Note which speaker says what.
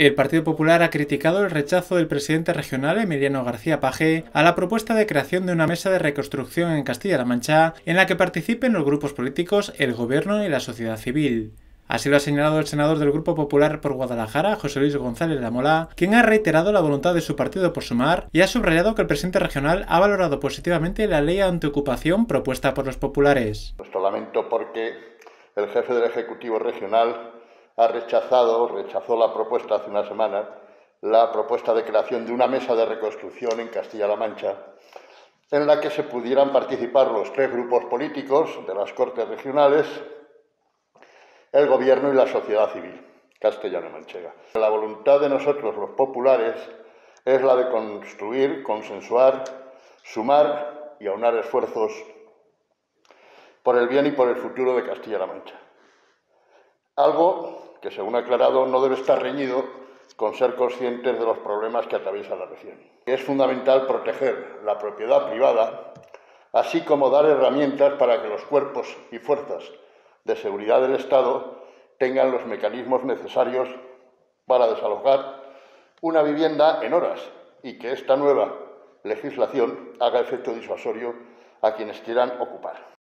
Speaker 1: El Partido Popular ha criticado el rechazo del presidente regional Emiliano García Paje a la propuesta de creación de una mesa de reconstrucción en Castilla-La Mancha en la que participen los grupos políticos, el gobierno y la sociedad civil. Así lo ha señalado el senador del Grupo Popular por Guadalajara, José Luis González Lamola, quien ha reiterado la voluntad de su partido por sumar y ha subrayado que el presidente regional ha valorado positivamente la ley antiocupación propuesta por los populares.
Speaker 2: Nuestro lamento porque el jefe del Ejecutivo Regional ha rechazado, rechazó la propuesta hace una semana, la propuesta de creación de una mesa de reconstrucción en Castilla-La Mancha, en la que se pudieran participar los tres grupos políticos de las Cortes Regionales, el Gobierno y la sociedad civil castellano-manchega. La voluntad de nosotros, los populares, es la de construir, consensuar, sumar y aunar esfuerzos por el bien y por el futuro de Castilla-La Mancha. Algo que, según ha aclarado, no debe estar reñido con ser conscientes de los problemas que atraviesa la región. Es fundamental proteger la propiedad privada, así como dar herramientas para que los cuerpos y fuerzas de seguridad del Estado tengan los mecanismos necesarios para desalojar una vivienda en horas y que esta nueva legislación haga efecto disuasorio a quienes quieran ocupar.